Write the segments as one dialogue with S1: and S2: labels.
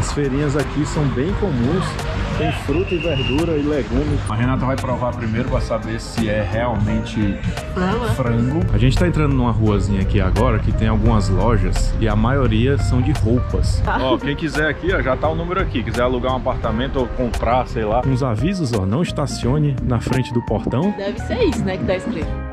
S1: As feirinhas aqui são bem comuns. Tem fruta e verdura e legumes. A Renata vai provar primeiro para saber se é realmente frango. A gente tá entrando numa ruazinha aqui agora que tem algumas lojas e a maioria são de roupas. Ó, quem quiser aqui, ó, já tá o número aqui. Quiser alugar um apartamento ou comprar, sei lá. Uns avisos, ó, não estacione na frente do portão.
S2: Deve ser isso, né, que tá escrito.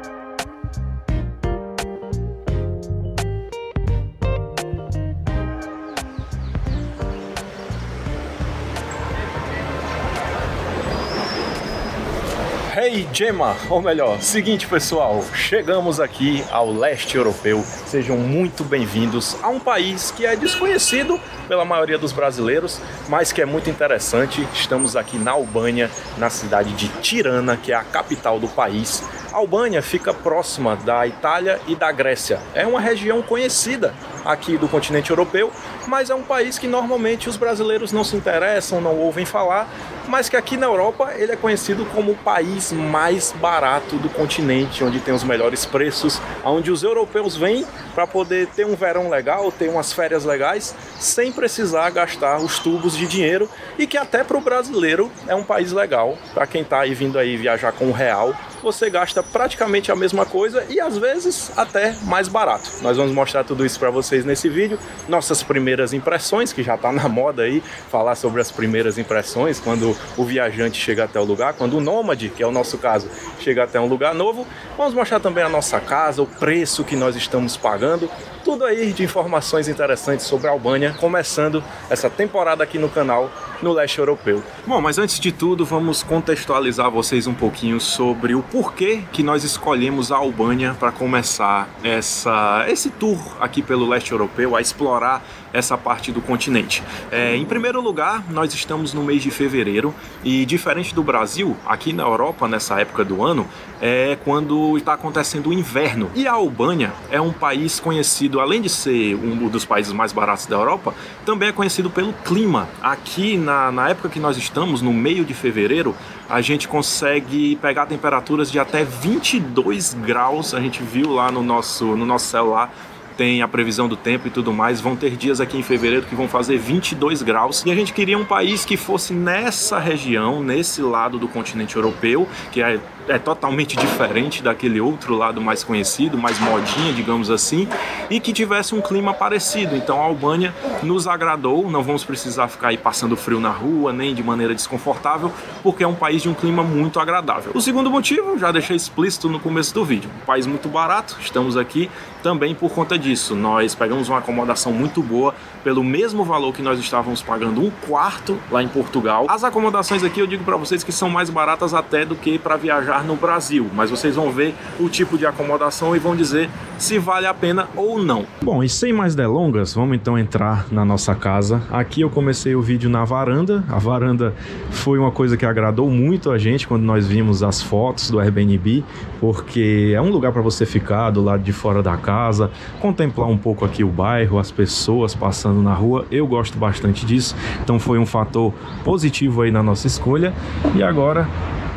S1: Gemma, ou melhor, seguinte pessoal, chegamos aqui ao leste europeu. Sejam muito bem-vindos a um país que é desconhecido pela maioria dos brasileiros, mas que é muito interessante. Estamos aqui na Albânia, na cidade de Tirana, que é a capital do país. A Albânia fica próxima da Itália e da Grécia. É uma região conhecida aqui do continente europeu, mas é um país que normalmente os brasileiros não se interessam, não ouvem falar, mas que aqui na Europa ele é conhecido como o país mais barato do continente, onde tem os melhores preços, onde os europeus vêm para poder ter um verão legal, ter umas férias legais, sem precisar gastar os tubos de dinheiro e que até para o brasileiro é um país legal, para quem está aí vindo aí viajar com o real, você gasta praticamente a mesma coisa e às vezes até mais barato. Nós vamos mostrar tudo isso para vocês nesse vídeo, nossas primeiras impressões, que já está na moda aí falar sobre as primeiras impressões quando o viajante chega até o lugar, quando o nômade, que é o nosso caso, chega até um lugar novo. Vamos mostrar também a nossa casa, o preço que nós estamos pagando, tudo aí de informações interessantes sobre a Albânia, começando essa temporada aqui no canal no leste europeu. Bom, mas antes de tudo, vamos contextualizar vocês um pouquinho sobre o porquê que nós escolhemos a Albânia para começar essa, esse tour aqui pelo leste europeu, a explorar essa parte do continente. É, em primeiro lugar, nós estamos no mês de fevereiro e diferente do Brasil, aqui na Europa, nessa época do ano, é quando está acontecendo o inverno. E a Albânia é um país conhecido, além de ser um dos países mais baratos da Europa, também é conhecido pelo clima. Aqui na, na época que nós estamos, no meio de fevereiro, a gente consegue pegar temperaturas de até 22 graus. A gente viu lá no nosso, no nosso celular tem a previsão do tempo e tudo mais. Vão ter dias aqui em fevereiro que vão fazer 22 graus. E a gente queria um país que fosse nessa região, nesse lado do continente europeu, que é é totalmente diferente daquele outro lado mais conhecido, mais modinha, digamos assim, e que tivesse um clima parecido. Então a Albânia nos agradou, não vamos precisar ficar aí passando frio na rua, nem de maneira desconfortável, porque é um país de um clima muito agradável. O segundo motivo, já deixei explícito no começo do vídeo, um país muito barato, estamos aqui também por conta disso. Nós pegamos uma acomodação muito boa pelo mesmo valor que nós estávamos pagando um quarto lá em Portugal. As acomodações aqui eu digo para vocês que são mais baratas até do que para viajar no Brasil, mas vocês vão ver o tipo de acomodação e vão dizer se vale a pena ou não. Bom, e sem mais delongas, vamos então entrar na nossa casa. Aqui eu comecei o vídeo na varanda. A varanda foi uma coisa que agradou muito a gente quando nós vimos as fotos do Airbnb, porque é um lugar para você ficar do lado de fora da casa, contemplar um pouco aqui o bairro, as pessoas passando na rua. Eu gosto bastante disso, então foi um fator positivo aí na nossa escolha. E agora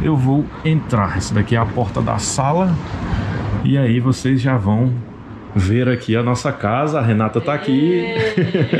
S1: eu vou entrar. Essa daqui é a porta da sala. E aí vocês já vão ver aqui a nossa casa. A Renata tá aqui.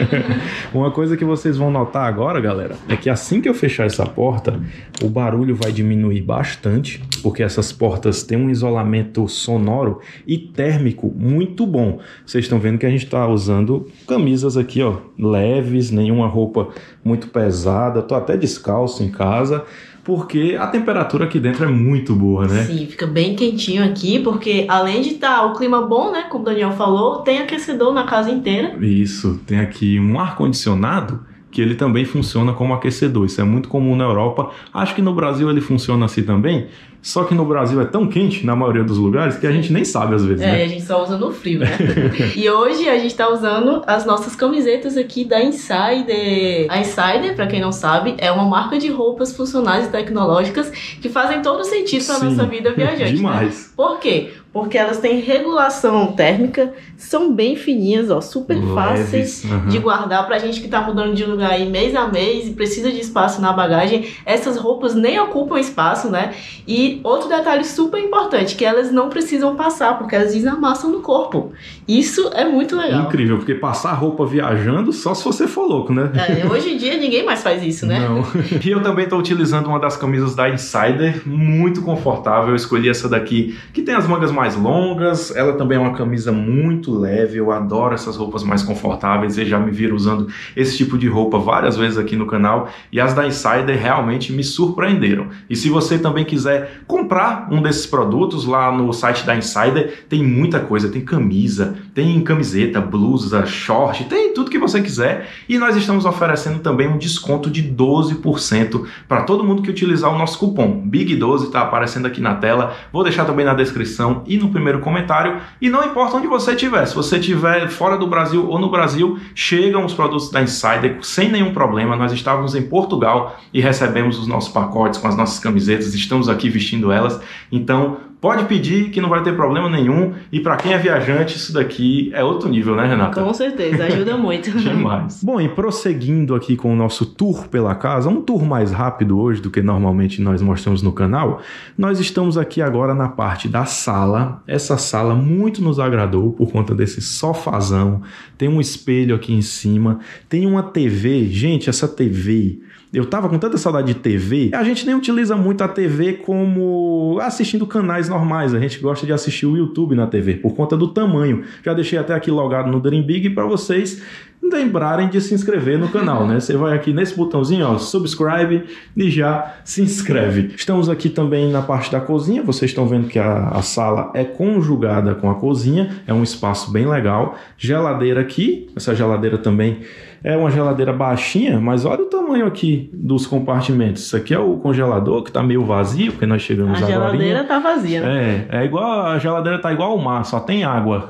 S1: Uma coisa que vocês vão notar agora, galera, é que assim que eu fechar essa porta, o barulho vai diminuir bastante, porque essas portas têm um isolamento sonoro e térmico muito bom. Vocês estão vendo que a gente está usando camisas aqui, ó, leves, nenhuma roupa muito pesada. Tô até descalço em casa porque a temperatura aqui dentro é muito boa, né?
S2: Sim, fica bem quentinho aqui, porque além de estar tá o clima bom, né, como o Daniel falou, tem aquecedor na casa inteira.
S1: Isso, tem aqui um ar condicionado que ele também funciona como aquecedor. Isso é muito comum na Europa. Acho que no Brasil ele funciona assim também, só que no Brasil é tão quente, na maioria dos lugares, que a gente nem sabe às vezes.
S2: É,
S1: né?
S2: a gente só usa no frio, né? e hoje a gente tá usando as nossas camisetas aqui da Insider. A Insider, para quem não sabe, é uma marca de roupas funcionais e tecnológicas que fazem todo sentido Sim, nossa vida viajante. Né?
S1: Demais.
S2: Né? Por quê? Porque elas têm regulação térmica, são bem fininhas, ó, super Leves, fáceis uhum. de guardar pra gente que tá mudando de lugar aí mês a mês e precisa de espaço na bagagem. Essas roupas nem ocupam espaço, né? E outro detalhe super importante, que elas não precisam passar, porque elas desamassam no corpo. Isso é muito legal.
S1: Incrível, porque passar roupa viajando só se você for louco, né?
S2: É, hoje em dia ninguém mais faz isso, né?
S1: Não. e eu também tô utilizando uma das camisas da Insider, muito confortável. Eu escolhi essa daqui, que tem as mangas mais longas, ela também é uma camisa muito leve, eu adoro essas roupas mais confortáveis, vocês já me viram usando esse tipo de roupa várias vezes aqui no canal, e as da Insider realmente me surpreenderam. E se você também quiser comprar um desses produtos lá no site da Insider, tem muita coisa, tem camisa, tem camiseta, blusa, short, tem tudo que você quiser, e nós estamos oferecendo também um desconto de 12% para todo mundo que utilizar o nosso cupom. Big12 está aparecendo aqui na tela, vou deixar também na descrição e no primeiro comentário. E não importa onde você estiver, se você estiver fora do Brasil ou no Brasil, chegam os produtos da Insider sem nenhum problema. Nós estávamos em Portugal e recebemos os nossos pacotes com as nossas camisetas, estamos aqui vestindo elas. Então, Pode pedir que não vai ter problema nenhum. E para quem é viajante, isso daqui é outro nível, né, Renata?
S2: Com certeza, ajuda muito.
S1: Demais. Bom, e prosseguindo aqui com o nosso tour pela casa, um tour mais rápido hoje do que normalmente nós mostramos no canal, nós estamos aqui agora na parte da sala. Essa sala muito nos agradou por conta desse sofazão. Tem um espelho aqui em cima, tem uma TV. Gente, essa TV eu tava com tanta saudade de TV, a gente nem utiliza muito a TV como assistindo canais normais. A gente gosta de assistir o YouTube na TV por conta do tamanho. Já deixei até aqui logado no Dream Big para vocês lembrarem de se inscrever no canal, né? Você vai aqui nesse botãozinho, ó, subscribe e já se inscreve. Estamos aqui também na parte da cozinha. Vocês estão vendo que a, a sala é conjugada com a cozinha. É um espaço bem legal. Geladeira aqui. Essa geladeira também é uma geladeira baixinha, mas olha o tamanho aqui dos compartimentos. Isso aqui é o congelador que está meio vazio, porque nós chegamos agora.
S2: A geladeira está vazia.
S1: Né? É, é igual a geladeira tá igual ao mar, só tem água.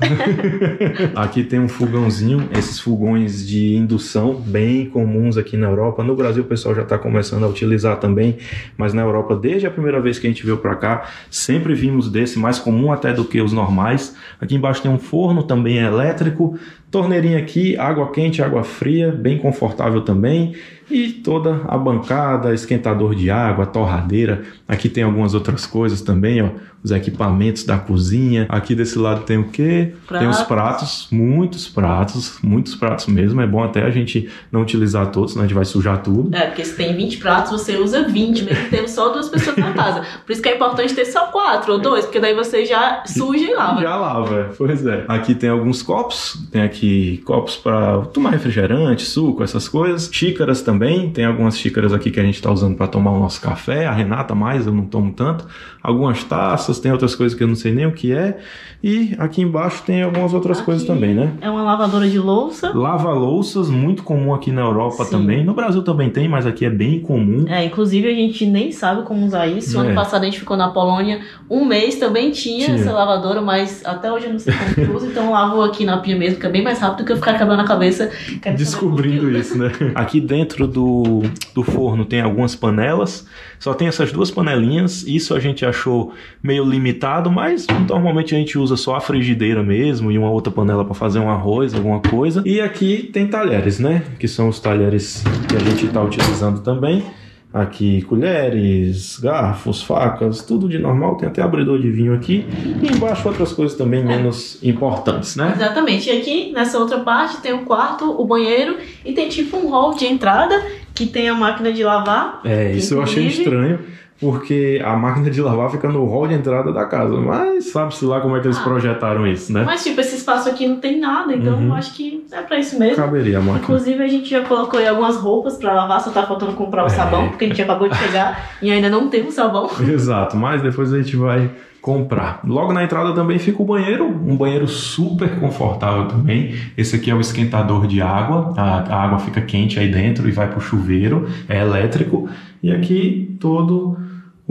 S1: aqui tem um fogãozinho, esses fogões de indução bem comuns aqui na Europa. No Brasil o pessoal já está começando a utilizar também, mas na Europa desde a primeira vez que a gente veio para cá, sempre vimos desse mais comum até do que os normais. Aqui embaixo tem um forno também elétrico, Torneirinha aqui, água quente, água fria, bem confortável também. E toda a bancada, esquentador de água, torradeira. Aqui tem algumas outras coisas também, ó. Os equipamentos da cozinha. Aqui desse lado tem o quê? Pratos. Tem os pratos, muitos pratos, muitos pratos mesmo. É bom até a gente não utilizar todos, senão a gente vai sujar tudo.
S2: É, porque se tem 20 pratos, você usa 20, mesmo tendo só duas pessoas na casa. Por isso que é importante ter só quatro ou dois, porque daí você já suja e lava.
S1: Já lava, é. pois é. Aqui tem alguns copos, tem aqui copos para tomar refrigerante, suco, essas coisas. Xícaras também também. Tem algumas xícaras aqui que a gente está usando para tomar o nosso café. A Renata mais, eu não tomo tanto. Algumas taças, tem outras coisas que eu não sei nem o que é. E aqui embaixo tem algumas outras aqui coisas também, né?
S2: É uma lavadora de louça.
S1: Lava-louças, muito comum aqui na Europa Sim. também. No Brasil também tem, mas aqui é bem comum.
S2: É, inclusive a gente nem sabe como usar isso. É. Ano passado a gente ficou na Polônia um mês, também tinha, tinha. essa lavadora, mas até hoje eu não sei como usa, então eu lavo aqui na pia mesmo, que é bem mais rápido que eu ficar quebrando a cabeça.
S1: Descobrindo isso, né? Aqui dentro do, do forno tem algumas panelas, só tem essas duas panelinhas. Isso a gente achou meio limitado, mas normalmente a gente usa só a frigideira mesmo e uma outra panela para fazer um arroz, alguma coisa. E aqui tem talheres, né? Que são os talheres que a gente está utilizando também. Aqui colheres, garfos, facas, tudo de normal. Tem até abridor de vinho aqui. E embaixo outras coisas também menos importantes, né?
S2: Exatamente. E aqui nessa outra parte tem o quarto, o banheiro e tem tipo um hall de entrada que tem a máquina de lavar.
S1: É, isso eu achei estranho porque a máquina de lavar fica no hall de entrada da casa. Mas sabe-se lá como é que eles ah, projetaram isso, né?
S2: Mas, tipo, esse espaço aqui não tem nada, então uhum. acho que é pra isso mesmo.
S1: Caberia a máquina.
S2: Inclusive, a gente já colocou aí algumas roupas pra lavar, só tá faltando comprar o é. sabão, porque a gente acabou de chegar e ainda não tem o sabão.
S1: Exato, mas depois a gente vai comprar. Logo na entrada também fica o banheiro, um banheiro super confortável também. Esse aqui é o esquentador de água, a, a água fica quente aí dentro e vai pro chuveiro, é elétrico. E aqui todo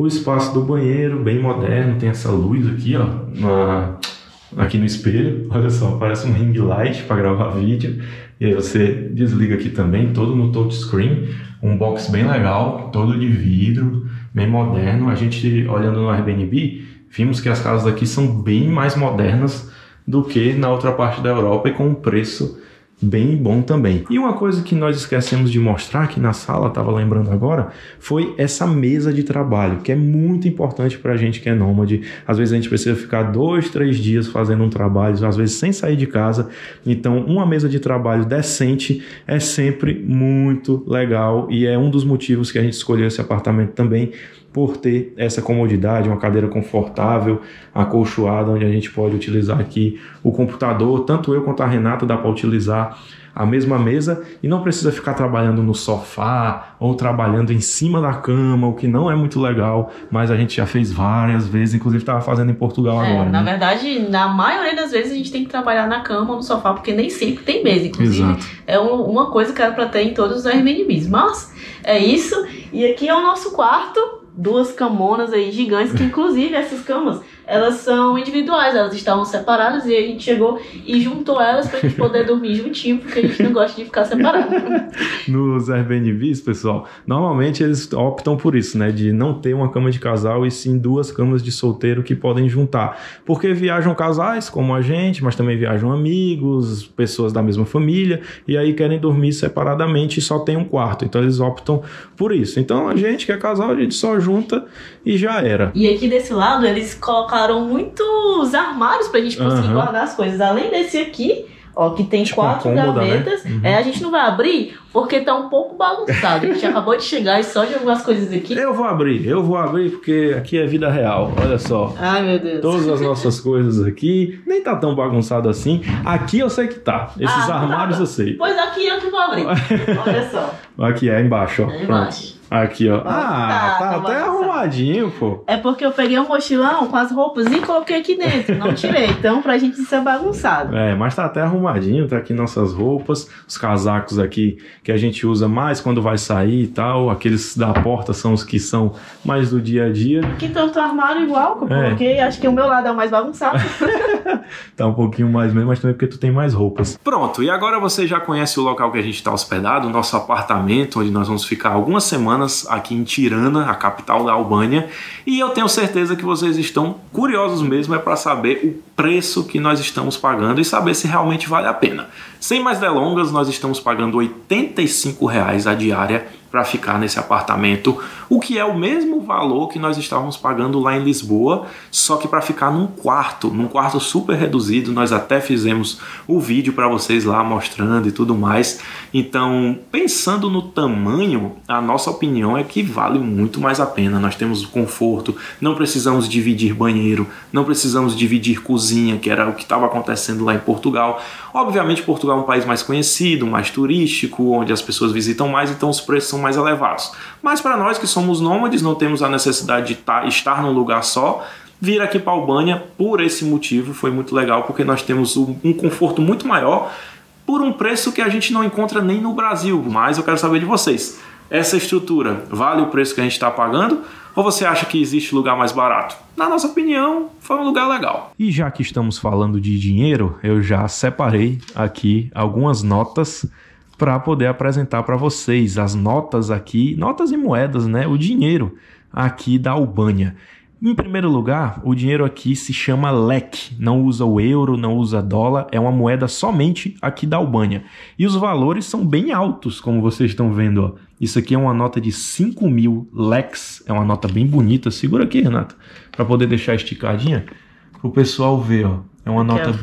S1: o espaço do banheiro, bem moderno, tem essa luz aqui, ó, na, aqui no espelho. Olha só, parece um ring light para gravar vídeo. E aí você desliga aqui também, todo no touchscreen. Um box bem legal, todo de vidro, bem moderno. A gente, olhando no Airbnb, vimos que as casas aqui são bem mais modernas do que na outra parte da Europa e com um preço bem bom também. E uma coisa que nós esquecemos de mostrar aqui na sala, estava lembrando agora, foi essa mesa de trabalho, que é muito importante para a gente que é nômade. Às vezes a gente precisa ficar dois, três dias fazendo um trabalho, às vezes sem sair de casa. Então, uma mesa de trabalho decente é sempre muito legal e é um dos motivos que a gente escolheu esse apartamento também por ter essa comodidade, uma cadeira confortável, acolchoada, onde a gente pode utilizar aqui o computador. Tanto eu quanto a Renata dá para utilizar a mesma mesa e não precisa ficar trabalhando no sofá ou trabalhando em cima da cama, o que não é muito legal, mas a gente já fez várias vezes, inclusive estava fazendo em Portugal
S2: é,
S1: agora.
S2: Na
S1: né?
S2: verdade, na maioria das vezes a gente tem que trabalhar na cama ou no sofá, porque nem sempre tem mesa, inclusive. Exato. É um, uma coisa que era para ter em todos os Airbnbs. Mas é isso, e aqui é o nosso quarto duas camonas aí gigantes, que inclusive essas camas, elas são individuais, elas estavam separadas e a gente chegou e juntou elas pra gente poder dormir juntinho, porque a gente não gosta de ficar separado.
S1: Nos Airbnbs, pessoal, normalmente eles optam por isso, né, de não ter uma cama de casal e sim duas camas de solteiro que podem juntar, porque viajam casais como a gente, mas também viajam amigos, pessoas da mesma família, e aí querem dormir separadamente e só tem um quarto, então eles optam por isso. Então a gente que é casal, a gente só junta e já era.
S2: E aqui desse lado eles colocaram muitos armários pra gente conseguir uhum. guardar as coisas. Além desse aqui, ó, que tem tipo quatro cômoda, né? gavetas. Né? Uhum. É, a gente não vai abrir porque tá um pouco bagunçado. A gente acabou de chegar e só jogou as coisas aqui.
S1: Eu vou abrir, eu vou abrir porque aqui é vida real. Olha só.
S2: Ai, meu Deus.
S1: Todas as nossas coisas aqui. Nem tá tão bagunçado assim. Aqui eu sei que tá. Esses ah, armários tá. eu sei.
S2: Pois aqui eu que vou abrir. Olha só.
S1: Aqui é embaixo, ó. É embaixo. Pronto. Aqui, ó. Ah, tá, tá, tá até arrumadinho, pô.
S2: É porque eu peguei um mochilão com as roupas e coloquei aqui dentro. Não tirei. Então, pra gente ser bagunçado.
S1: É, mas tá até arrumadinho. Tá aqui nossas roupas. Os casacos aqui que a gente usa mais quando vai sair e tal. Aqueles da porta são os que são mais do dia a dia.
S2: Aqui tanto armário igual que eu é. coloquei. Acho que o meu lado é o mais bagunçado.
S1: tá um pouquinho mais mesmo, mas também porque tu tem mais roupas. Pronto, e agora você já conhece o local que a gente tá hospedado, o nosso apartamento, onde nós vamos ficar algumas semanas semanas aqui em Tirana, a capital da Albânia, e eu tenho certeza que vocês estão curiosos mesmo é para saber o preço que nós estamos pagando e saber se realmente vale a pena. Sem mais delongas, nós estamos pagando 85 reais a diária para ficar nesse apartamento, o que é o mesmo valor que nós estávamos pagando lá em Lisboa, só que para ficar num quarto, num quarto super reduzido. Nós até fizemos o vídeo para vocês lá mostrando e tudo mais. Então, pensando no tamanho, a nossa opinião é que vale muito mais a pena. Nós temos conforto, não precisamos dividir banheiro, não precisamos dividir cozinha, que era o que estava acontecendo lá em Portugal. Obviamente, Portugal é um país mais conhecido, mais turístico, onde as pessoas visitam mais, então os preços são mais elevados. Mas para nós que somos nômades, não temos a necessidade de tá, estar num lugar só, vir aqui para Albânia por esse motivo foi muito legal, porque nós temos um conforto muito maior por um preço que a gente não encontra nem no Brasil. Mas eu quero saber de vocês. Essa estrutura vale o preço que a gente está pagando? Ou você acha que existe lugar mais barato? Na nossa opinião, foi um lugar legal. E já que estamos falando de dinheiro, eu já separei aqui algumas notas para poder apresentar para vocês as notas aqui, notas e moedas, né? O dinheiro aqui da Albânia. Em primeiro lugar, o dinheiro aqui se chama LEC, não usa o euro, não usa dólar, é uma moeda somente aqui da Albânia. E os valores são bem altos, como vocês estão vendo. Ó. Isso aqui é uma nota de 5 mil LECs, é uma nota bem bonita. Segura aqui, Renato, para poder deixar esticadinha, para o pessoal ver. Ó. É uma aqui nota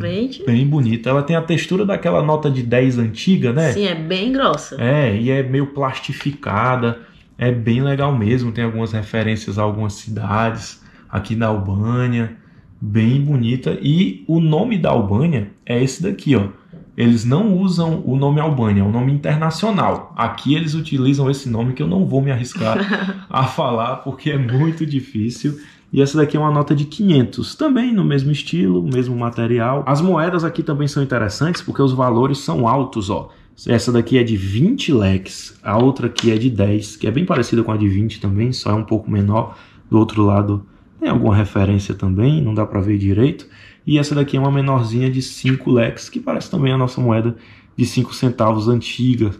S1: bem bonita. Ela tem a textura daquela nota de 10 antiga, né?
S2: Sim, é bem grossa.
S1: É, e é meio plastificada. É bem legal mesmo. Tem algumas referências a algumas cidades aqui da Albânia, bem bonita. E o nome da Albânia é esse daqui, ó. Eles não usam o nome Albânia, é um nome internacional. Aqui eles utilizam esse nome que eu não vou me arriscar a falar porque é muito difícil. E essa daqui é uma nota de 500, também no mesmo estilo, mesmo material. As moedas aqui também são interessantes porque os valores são altos, ó. Essa daqui é de 20 leques, a outra aqui é de 10, que é bem parecida com a de 20 também, só é um pouco menor. Do outro lado tem alguma referência também, não dá para ver direito. E essa daqui é uma menorzinha de 5 leques, que parece também a nossa moeda de 5 centavos antiga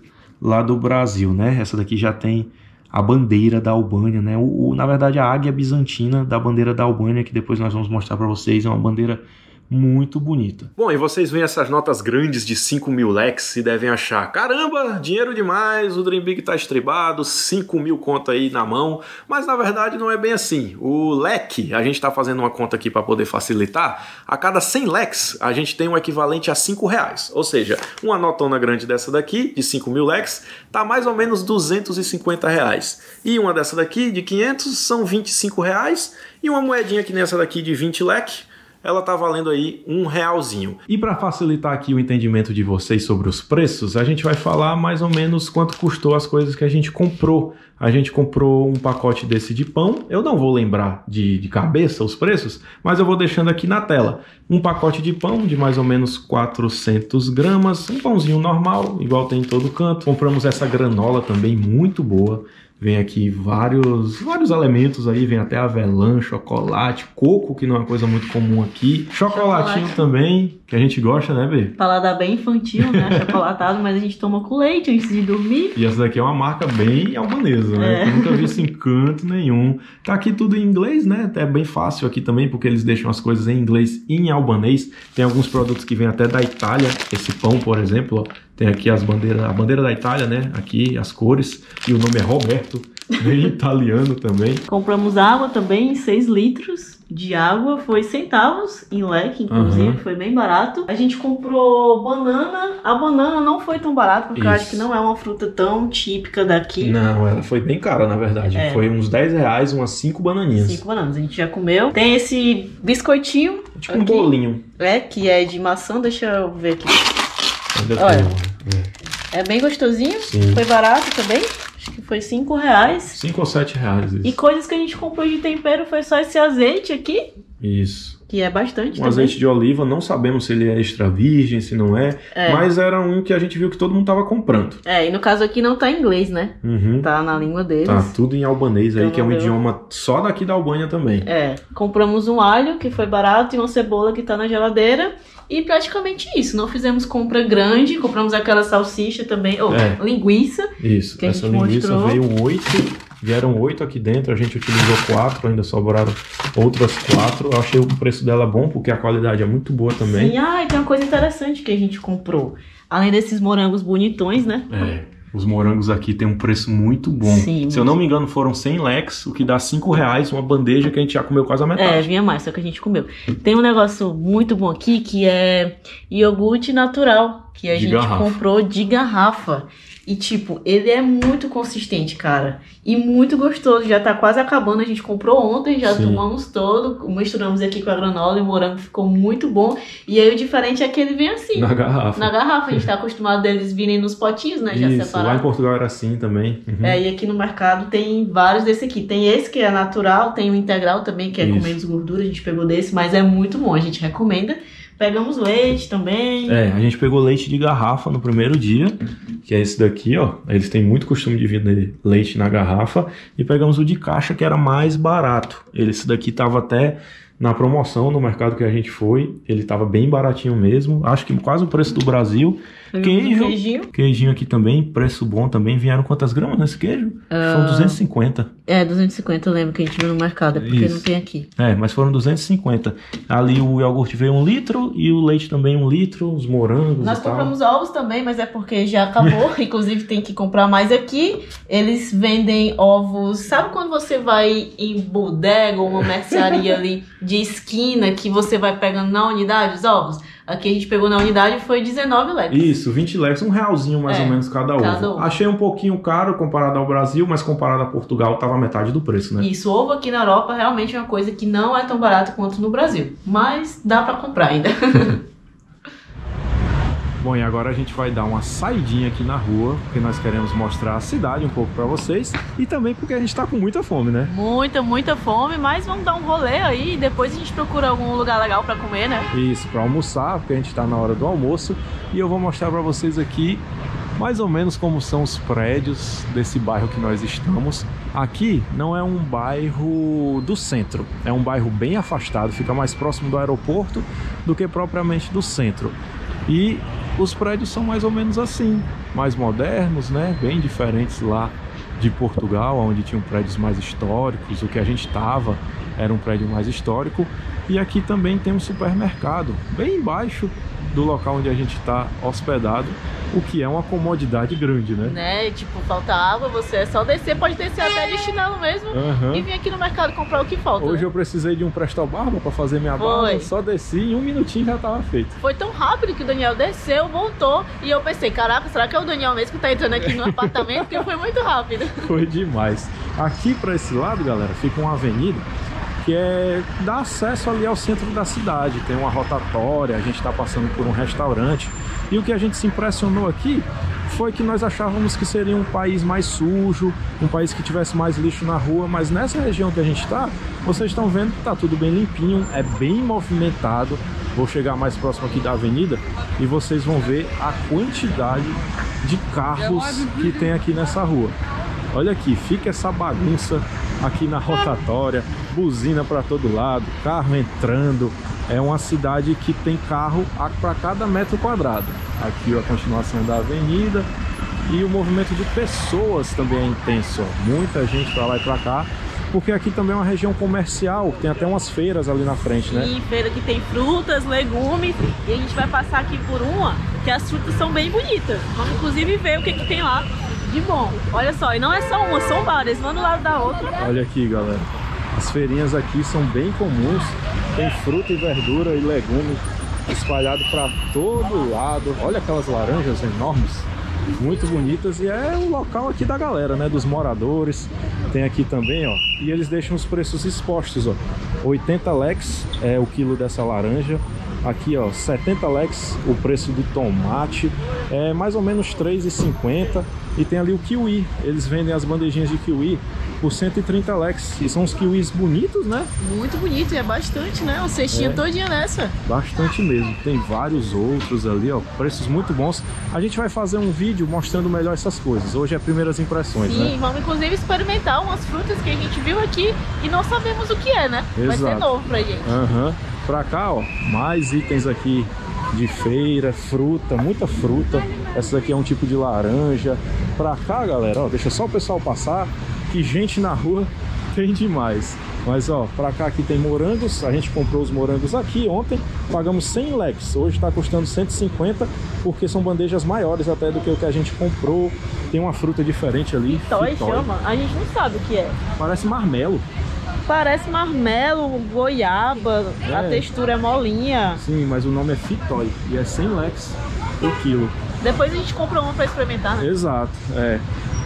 S1: lá do Brasil, né? Essa daqui já tem a bandeira da Albânia, né? O, o, na verdade, a águia bizantina da bandeira da Albânia, que depois nós vamos mostrar para vocês, é uma bandeira muito bonita. Bom, e vocês veem essas notas grandes de 5 mil leques e devem achar, caramba, dinheiro demais, o Dream Big tá estribado, 5 mil conta aí na mão, mas na verdade não é bem assim. O leque, a gente tá fazendo uma conta aqui para poder facilitar, a cada 100 leques a gente tem um equivalente a 5 reais, ou seja, uma notona grande dessa daqui, de 5 mil leques, tá mais ou menos 250 reais. E uma dessa daqui, de 500, são 25 reais, e uma moedinha que nessa daqui de 20 leque, ela tá valendo aí um realzinho. E para facilitar aqui o entendimento de vocês sobre os preços, a gente vai falar mais ou menos quanto custou as coisas que a gente comprou. A gente comprou um pacote desse de pão. Eu não vou lembrar de, de cabeça os preços, mas eu vou deixando aqui na tela. Um pacote de pão de mais ou menos 400 gramas, um pãozinho normal, igual tem em todo canto. Compramos essa granola também muito boa. Vem aqui vários, vários elementos aí, vem até avelã, chocolate, coco, que não é uma coisa muito comum aqui. Chocolatinho Chocolate. também, que a gente gosta, né, Bê?
S2: Paladar bem infantil, né? Chocolatado, mas a gente toma com leite antes de dormir.
S1: E essa daqui é uma marca bem albanesa, né? É. Eu nunca vi isso em canto nenhum. Tá aqui tudo em inglês, né? É bem fácil aqui também, porque eles deixam as coisas em inglês e em albanês. Tem alguns produtos que vêm até da Itália. Esse pão, por exemplo, ó tem aqui as bandeiras, a bandeira da Itália, né? Aqui as cores e o nome é Roberto, bem italiano também.
S2: Compramos água também, 6 litros de água, foi centavos em leque, inclusive, uhum. foi bem barato. A gente comprou banana, a banana não foi tão barata, porque Isso. eu acho que não é uma fruta tão típica daqui.
S1: Não, ela foi bem cara, na verdade. É. Foi uns 10 reais, umas 5 bananinhas.
S2: 5 bananas, a gente já comeu. Tem esse biscoitinho.
S1: Tipo aqui, um bolinho.
S2: É, que é de maçã, deixa eu ver aqui. Olha, é. é bem gostosinho, Sim. foi barato também. Acho que foi 5 reais.
S1: 5 ou 7 reais. Isso.
S2: E coisas que a gente comprou de tempero foi só esse azeite aqui.
S1: Isso.
S2: Que é bastante
S1: um
S2: também.
S1: azeite de oliva, não sabemos se ele é extra virgem, se não é, é, Mas era um que a gente viu que todo mundo tava comprando.
S2: É, e no caso aqui não tá em inglês, né?
S1: Uhum.
S2: Tá na língua deles.
S1: Tá tudo em albanês então aí, que é um idioma só daqui da Albânia também.
S2: É. Compramos um alho, que foi barato, e uma cebola que tá na geladeira. E praticamente isso. Não fizemos compra grande, compramos aquela salsicha também, ou é. linguiça.
S1: Isso, essa linguiça mostrou. veio oito. Vieram oito aqui dentro, a gente utilizou quatro, ainda sobraram outras quatro. Eu achei o preço dela bom, porque a qualidade é muito boa também.
S2: Sim, ah, e tem uma coisa interessante que a gente comprou. Além desses morangos bonitões, né?
S1: É. Os morangos aqui tem um preço muito bom. Sim, Se eu não me engano, foram 100 leques, o que dá 5 reais, uma bandeja que a gente já comeu quase a metade.
S2: É, vinha mais, só que a gente comeu. Tem um negócio muito bom aqui que é iogurte natural, que a de gente garrafa. comprou de garrafa. E, tipo, ele é muito consistente, cara. E muito gostoso. Já tá quase acabando. A gente comprou ontem, já Sim. tomamos todo. Misturamos aqui com a granola e o morango ficou muito bom. E aí o diferente é que ele vem assim.
S1: Na garrafa.
S2: Na garrafa. A gente tá acostumado deles virem nos potinhos, né? Já
S1: Isso, Lá em Portugal era assim também.
S2: Uhum. É, e aqui no mercado tem vários desse aqui. Tem esse que é natural, tem o integral também, que é Isso. com menos gordura. A gente pegou desse, mas é muito bom. A gente recomenda. Pegamos leite também.
S1: É, a gente pegou leite de garrafa no primeiro dia, que é esse daqui, ó. Eles têm muito costume de vender leite na garrafa. E pegamos o de caixa, que era mais barato. Esse daqui tava até na promoção no mercado que a gente foi. Ele tava bem baratinho mesmo. Acho que quase o preço do Brasil.
S2: Queijo. Queijinho.
S1: Queijinho aqui também, preço bom também. Vieram quantas gramas nesse queijo? Uh, foram 250.
S2: É, 250 eu lembro que a gente viu no mercado, é porque Isso. não tem aqui.
S1: É, mas foram 250. Ali o iogurte veio um litro e o leite também um litro, os morangos
S2: Nós compramos ovos também, mas é porque já acabou. Inclusive tem que comprar mais aqui. Eles vendem ovos. Sabe quando você vai em bodega ou uma mercearia ali de esquina que você vai pegando na unidade os ovos? Aqui a gente pegou na unidade foi 19 leques.
S1: Isso, 20 leques, um realzinho mais é, ou menos cada cada ovo. Achei um pouquinho caro comparado ao Brasil, mas comparado a Portugal tava metade do preço, né?
S2: Isso, ovo aqui na Europa realmente é uma coisa que não é tão barato quanto no Brasil, mas dá para comprar ainda.
S1: Bom, e agora a gente vai dar uma saidinha aqui na rua, porque nós queremos mostrar a cidade um pouco para vocês e também porque a gente tá com muita fome, né?
S2: Muita, muita fome, mas vamos dar um rolê aí e depois a gente procura algum lugar legal para comer, né?
S1: Isso, para almoçar, porque a gente tá na hora do almoço e eu vou mostrar para vocês aqui mais ou menos como são os prédios desse bairro que nós estamos. Aqui não é um bairro do centro, é um bairro bem afastado, fica mais próximo do aeroporto do que propriamente do centro. E os prédios são mais ou menos assim, mais modernos, né? Bem diferentes lá de Portugal, onde tinham prédios mais históricos. O que a gente estava era um prédio mais histórico. E aqui também tem um supermercado, bem embaixo do local onde a gente está hospedado, o que é uma comodidade grande, né?
S2: Né, tipo, falta água, você é só descer, pode descer até de chinelo mesmo uhum. e vir aqui no mercado comprar o que falta.
S1: Hoje
S2: né?
S1: eu precisei de um Presto Barba para fazer minha Foi. barba, só desci e em um minutinho já estava feito.
S2: Foi tão rápido que o Daniel desceu, voltou e eu pensei, caraca, será que é o Daniel mesmo que está entrando aqui no apartamento? Porque foi muito rápido.
S1: Foi demais. Aqui para esse lado, galera, fica uma avenida que é dá acesso ali ao centro da cidade. Tem uma rotatória, a gente está passando por um restaurante. E o que a gente se impressionou aqui foi que nós achávamos que seria um país mais sujo, um país que tivesse mais lixo na rua, mas nessa região que a gente está, vocês estão vendo que está tudo bem limpinho, é bem movimentado. Vou chegar mais próximo aqui da avenida e vocês vão ver a quantidade de carros que tem aqui nessa rua. Olha aqui, fica essa bagunça aqui na rotatória, buzina para todo lado, carro entrando. É uma cidade que tem carro para cada metro quadrado. Aqui a continuação da avenida e o movimento de pessoas também é intenso. Muita gente para lá e para cá porque aqui também é uma região comercial, tem até umas feiras ali na frente, né?
S2: Sim, feira que tem frutas, legumes, e a gente vai passar aqui por uma que as frutas são bem bonitas. Vamos inclusive ver o que, que tem lá de bom. Olha só, e não é só uma, são várias, uma do lado da outra.
S1: Olha aqui, galera. As feirinhas aqui são bem comuns. Tem fruta e verdura e legumes espalhado para todo lado. Olha aquelas laranjas enormes, muito bonitas e é o local aqui da galera, né, dos moradores. Tem aqui também, ó, e eles deixam os preços expostos, ó. 80 lex é o quilo dessa laranja. Aqui, ó, 70 lex o preço do tomate, é mais ou menos 3,50 e tem ali o kiwi. Eles vendem as bandejinhas de kiwi por 130 lex. E são os kiwis bonitos, né?
S2: Muito bonito, e é bastante, né? Uma cestinha é, todinha nessa.
S1: Bastante mesmo. Tem vários outros ali, ó. Preços muito bons. A gente vai fazer um vídeo mostrando melhor essas coisas. Hoje é primeiras impressões,
S2: Sim,
S1: né?
S2: Vamos inclusive experimentar umas frutas que a gente viu aqui e não sabemos o que é, né? Exato. Vai ser novo pra gente.
S1: Aham. Uhum. Pra cá, ó, mais itens aqui de feira, fruta, muita fruta. Essa daqui é um tipo de laranja. Pra cá, galera, ó, deixa só o pessoal passar, que gente na rua tem demais. Mas ó, pra cá aqui tem morangos, a gente comprou os morangos aqui ontem, pagamos 100 leques, hoje tá custando 150, porque são bandejas maiores até do que o que a gente comprou. Tem uma fruta diferente ali.
S2: Fitói chama? A gente não sabe o que é.
S1: Parece marmelo.
S2: Parece marmelo, goiaba, é. a textura é molinha.
S1: Sim, mas o nome é fitói e é 100 leques o quilo.
S2: Depois a gente compra uma para experimentar, né?
S1: Exato, é.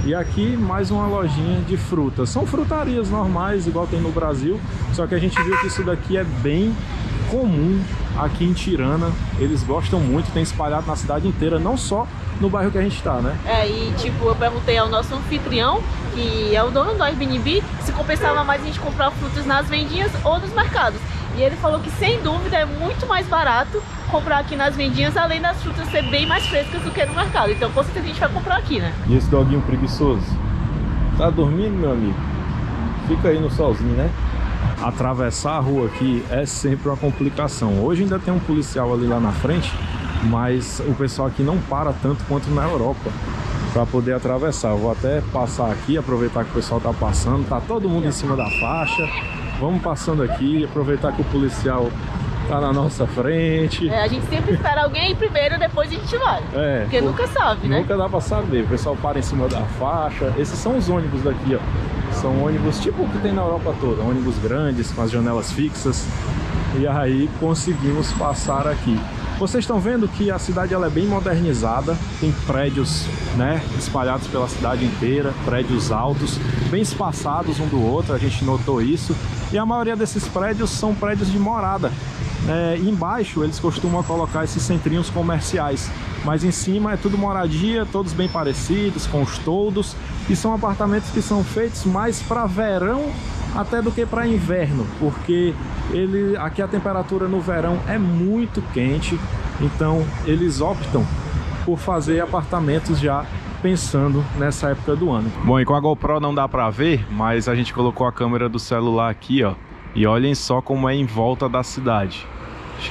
S1: E aqui mais uma lojinha de frutas. São frutarias normais, igual tem no Brasil, só que a gente viu que isso daqui é bem comum aqui em Tirana. Eles gostam muito, tem espalhado na cidade inteira, não só no bairro que a gente está, né?
S2: É, e tipo, eu perguntei ao nosso anfitrião, que é o dono do Airbnb, se compensava mais a gente comprar frutas nas vendinhas ou nos mercados. E ele falou que sem dúvida é muito mais barato comprar aqui nas vendinhas, além das frutas ser bem mais frescas do que no mercado. Então com certeza a gente vai comprar aqui, né?
S1: E esse doguinho preguiçoso? Tá dormindo, meu amigo? Fica aí no solzinho, né? Atravessar a rua aqui é sempre uma complicação. Hoje ainda tem um policial ali lá na frente, mas o pessoal aqui não para tanto quanto na Europa para poder atravessar. Eu vou até passar aqui, aproveitar que o pessoal tá passando, tá todo mundo em cima da faixa. Vamos passando aqui, aproveitar que o policial tá na nossa frente.
S2: É, a gente sempre espera alguém primeiro, depois a gente vai. É. Porque nunca sabe,
S1: né? Nunca dá pra saber. O pessoal para em cima da faixa. Esses são os ônibus daqui, ó. São ônibus tipo o que tem na Europa toda. Ônibus grandes, com as janelas fixas. E aí conseguimos passar aqui. Vocês estão vendo que a cidade ela é bem modernizada, tem prédios né, espalhados pela cidade inteira, prédios altos, bem espaçados um do outro, a gente notou isso. E a maioria desses prédios são prédios de morada. É, embaixo eles costumam colocar esses centrinhos comerciais, mas em cima é tudo moradia, todos bem parecidos, com os toldos, e são apartamentos que são feitos mais para verão até do que para inverno, porque ele, aqui a temperatura no verão é muito quente, então eles optam por fazer apartamentos já pensando nessa época do ano. Bom, e com a GoPro não dá para ver, mas a gente colocou a câmera do celular aqui, ó, e olhem só como é em volta da cidade.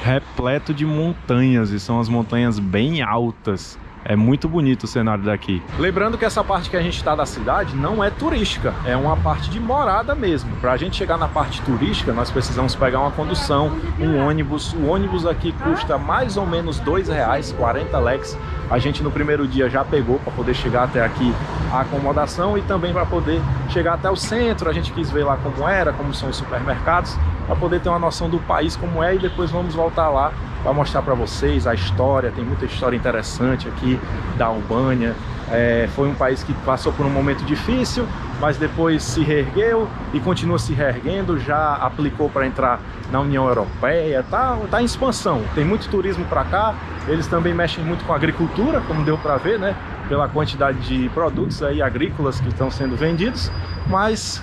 S1: Repleto de montanhas, e são as montanhas bem altas. É muito bonito o cenário daqui. Lembrando que essa parte que a gente está da cidade não é turística, é uma parte de morada mesmo. Para a gente chegar na parte turística, nós precisamos pegar uma condução, um ônibus. O ônibus aqui custa mais ou menos dois reais, 40 leques. A gente no primeiro dia já pegou para poder chegar até aqui a acomodação e também para poder chegar até o centro. A gente quis ver lá como era, como são os supermercados, para poder ter uma noção do país como é e depois vamos voltar lá para mostrar para vocês a história. Tem muita história interessante aqui da Albânia. É, foi um país que passou por um momento difícil, mas depois se reergueu e continua se reerguendo. Já aplicou para entrar na União Europeia, tá, tá em expansão. Tem muito turismo para cá. Eles também mexem muito com agricultura, como deu para ver, né? Pela quantidade de produtos aí agrícolas que estão sendo vendidos. Mas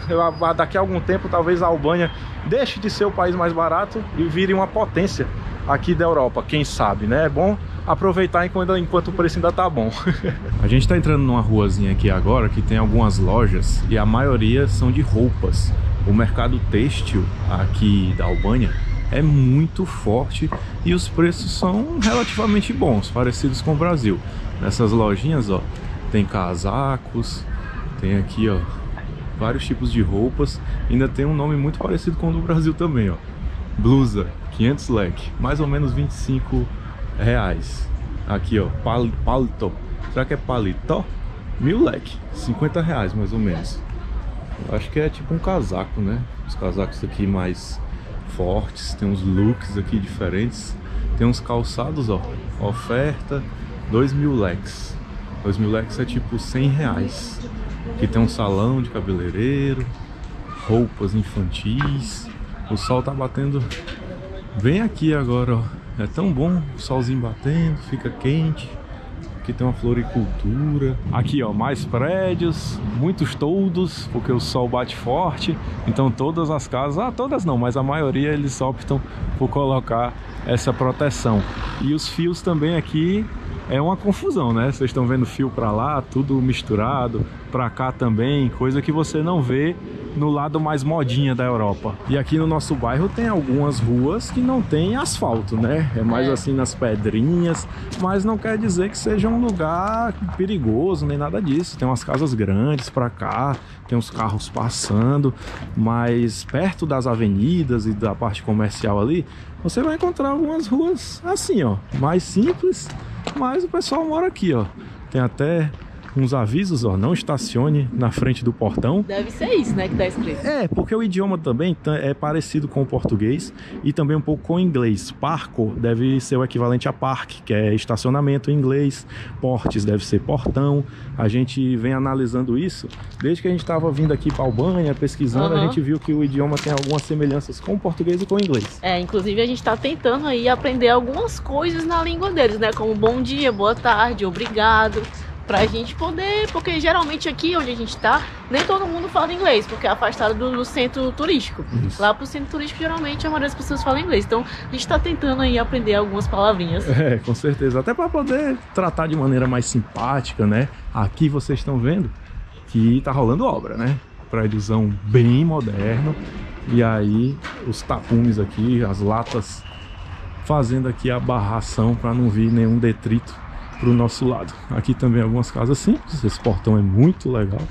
S1: daqui a algum tempo, talvez a Albânia deixe de ser o país mais barato e vire uma potência aqui da Europa, quem sabe, né? É bom aproveitar enquanto, enquanto o preço ainda tá bom. a gente está entrando numa ruazinha aqui agora que tem algumas lojas e a maioria são de roupas. O mercado têxtil aqui da Albânia é muito forte e os preços são relativamente bons, parecidos com o Brasil. Nessas lojinhas, ó, tem casacos, tem aqui, ó, vários tipos de roupas. Ainda tem um nome muito parecido com o do Brasil também, ó. Blusa, 500 leque, mais ou menos 25 reais. Aqui, ó, pal palito. Será que é paletó? Mil leque, 50 reais mais ou menos. Eu acho que é tipo um casaco, né? Os casacos aqui mais fortes, tem uns looks aqui diferentes. Tem uns calçados, ó, oferta, 2 mil leques. 2 mil leques é tipo 100 reais. Aqui tem um salão de cabeleireiro, roupas infantis. O sol tá batendo bem aqui agora, ó. É tão bom, o solzinho batendo, fica quente. Aqui tem uma floricultura. Aqui, ó, mais prédios, muitos toldos, porque o sol bate forte. Então todas as casas, ah, todas não, mas a maioria eles optam por colocar essa proteção. E os fios também aqui é uma confusão, né? Vocês estão vendo fio para lá, tudo misturado, para cá também, coisa que você não vê no lado mais modinha da Europa. E aqui no nosso bairro tem algumas ruas que não tem asfalto, né? É mais é. assim nas pedrinhas, mas não quer dizer que seja um lugar perigoso nem nada disso. Tem umas casas grandes para cá, tem uns carros passando, mas perto das avenidas e da parte comercial ali, você vai encontrar algumas ruas assim, ó, mais simples, mas o pessoal mora aqui, ó. Tem até uns avisos, ó, não estacione na frente do portão.
S2: Deve ser isso, né, que tá escrito.
S1: É, porque o idioma também é parecido com o português e também um pouco com o inglês. Parco deve ser o equivalente a parque, que é estacionamento em inglês. Portes deve ser portão. A gente vem analisando isso desde que a gente estava vindo aqui para Albânia, pesquisando, uhum. a gente viu que o idioma tem algumas semelhanças com o português e com o inglês.
S2: É, inclusive a gente está tentando aí aprender algumas coisas na língua deles, né, como bom dia, boa tarde, obrigado pra gente poder, porque geralmente aqui onde a gente tá, nem todo mundo fala inglês, porque é afastado do, do centro turístico. Isso. Lá pro centro turístico, geralmente a maioria das pessoas fala inglês. Então a gente tá tentando aí aprender algumas palavrinhas.
S1: É, com certeza. Até para poder tratar de maneira mais simpática, né? Aqui vocês estão vendo que tá rolando obra, né? Prédiozão bem moderno. E aí os tapumes aqui, as latas fazendo aqui a barração para não vir nenhum detrito para o nosso lado. Aqui também algumas casas simples, esse portão é muito legal.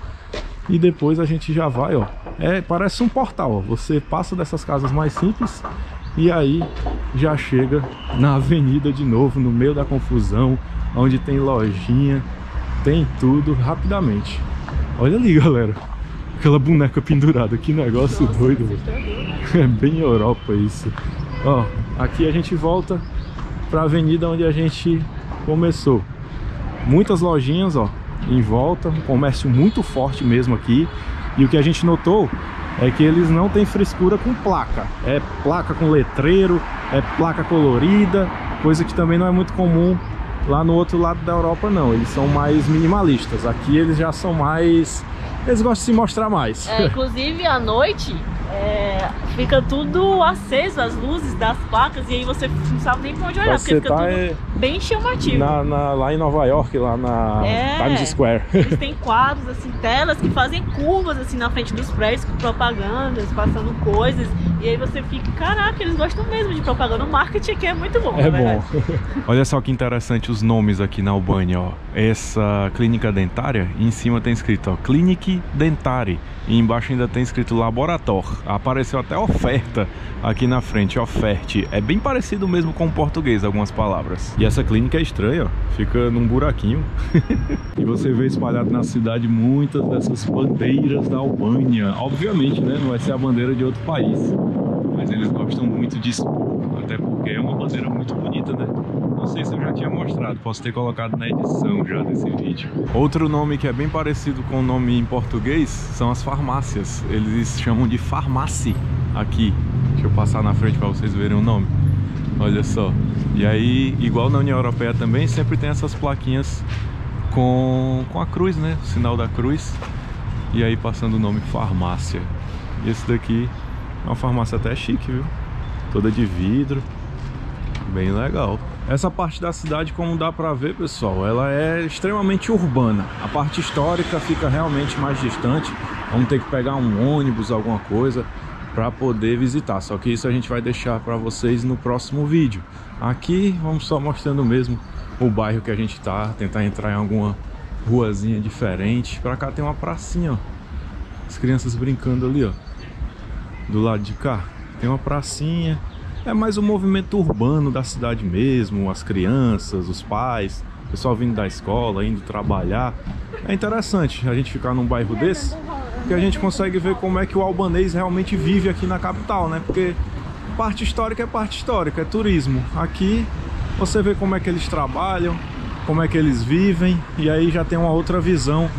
S1: E depois a gente já vai, ó. É, parece um portal, ó. Você passa dessas casas mais simples e aí já chega na avenida de novo, no meio da confusão, onde tem lojinha, tem tudo rapidamente. Olha ali, galera. Aquela boneca pendurada, que negócio Nossa, doido. É bem Europa isso. Ó, aqui a gente volta para a avenida onde a gente começou. Muitas lojinhas, ó, em volta, um comércio muito forte mesmo aqui. E o que a gente notou é que eles não têm frescura com placa. É placa com letreiro, é placa colorida, coisa que também não é muito comum lá no outro lado da Europa não. Eles são mais minimalistas. Aqui eles já são mais... Eles gostam de se mostrar mais.
S2: É, inclusive à noite é, fica tudo aceso, as luzes das placas, e aí você não sabe nem pra onde olhar,
S1: você
S2: porque fica
S1: tá
S2: tudo é... bem chamativo.
S1: Na, na, lá em Nova York, lá na é, Times Square.
S2: Eles têm quadros, assim, telas que fazem curvas assim na frente dos prédios com propagandas, passando coisas. E aí você fica, caraca, eles gostam mesmo de propaganda. O marketing aqui é muito bom.
S1: É bom. Olha só que interessante os nomes aqui na Albânia, ó. Essa clínica dentária, em cima tem escrito, ó, Clinic Dentari. E embaixo ainda tem escrito Laborator. Apareceu até oferta aqui na frente, oferte. É bem parecido mesmo com o português, algumas palavras. E essa clínica é estranha, ó. Fica num buraquinho. e você vê espalhado na cidade muitas dessas bandeiras da Albânia. Obviamente, né? Não vai ser a bandeira de outro país mas eles gostam muito de expor, até porque é uma bandeira muito bonita, né? Não sei se eu já tinha mostrado, posso ter colocado na edição já desse vídeo. Outro nome que é bem parecido com o nome em português são as farmácias. Eles chamam de farmácia aqui. Deixa eu passar na frente para vocês verem o nome. Olha só. E aí, igual na União Europeia também, sempre tem essas plaquinhas com, com a cruz, né? O sinal da cruz. E aí passando o nome farmácia. Esse daqui uma farmácia até chique, viu? Toda de vidro. Bem legal. Essa parte da cidade, como dá pra ver, pessoal, ela é extremamente urbana. A parte histórica fica realmente mais distante. Vamos ter que pegar um ônibus, alguma coisa, para poder visitar. Só que isso a gente vai deixar para vocês no próximo vídeo. Aqui, vamos só mostrando mesmo o bairro que a gente tá. Tentar entrar em alguma ruazinha diferente. Pra cá tem uma pracinha, ó. As crianças brincando ali, ó do lado de cá. Tem uma pracinha. É mais o um movimento urbano da cidade mesmo, as crianças, os pais, o pessoal vindo da escola, indo trabalhar. É interessante a gente ficar num bairro desse, que a gente consegue ver como é que o albanês realmente vive aqui na capital, né? Porque parte histórica é parte histórica, é turismo. Aqui você vê como é que eles trabalham, como é que eles vivem, e aí já tem uma outra visão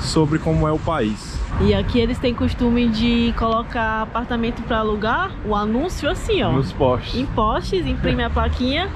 S1: sobre como é o país.
S2: E aqui eles têm costume de colocar apartamento para alugar, o anúncio assim, ó.
S1: Nos postes.
S2: Em postes, imprime a plaquinha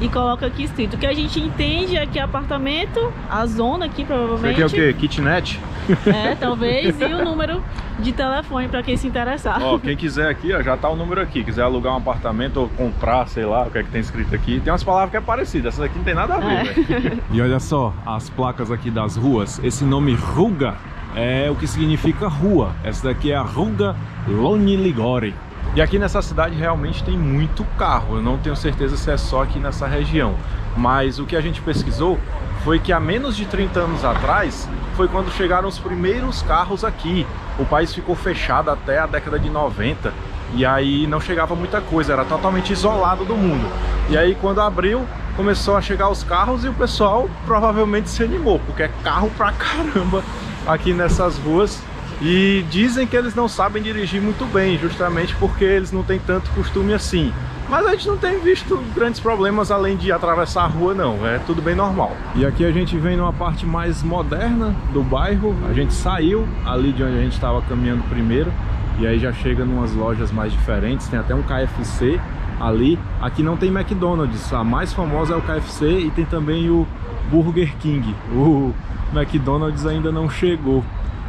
S2: e coloca aqui escrito. O que a gente entende é que é apartamento, a zona aqui provavelmente.
S1: Isso aqui é o quê? Kitnet?
S2: É, talvez. e o número de telefone para quem se interessar.
S1: Ó, quem quiser aqui, ó, já tá o número aqui. Quiser alugar um apartamento ou comprar, sei lá, o que é que tem escrito aqui. Tem umas palavras que é parecidas, essas aqui não tem nada a ver, é. e olha só, as placas aqui das ruas. Esse nome Ruga é o que significa rua. Essa daqui é a Ruga Loni Ligori. E aqui nessa cidade realmente tem muito carro. Eu não tenho certeza se é só aqui nessa região. Mas o que a gente pesquisou foi que há menos de 30 anos atrás foi quando chegaram os primeiros carros aqui. O país ficou fechado até a década de 90 e aí não chegava muita coisa, era totalmente isolado do mundo. E aí quando abriu, começou a chegar os carros e o pessoal provavelmente se animou, porque é carro pra caramba aqui nessas ruas e dizem que eles não sabem dirigir muito bem, justamente porque eles não têm tanto costume assim. Mas a gente não tem visto grandes problemas além de atravessar a rua não, é tudo bem normal. E aqui a gente vem numa parte mais moderna do bairro, a gente saiu ali de onde a gente estava caminhando primeiro e aí já chega em umas lojas mais diferentes, tem até um KFC ali. Aqui não tem McDonald's, a mais famosa é o KFC e tem também o Burger King. O McDonald's ainda não chegou.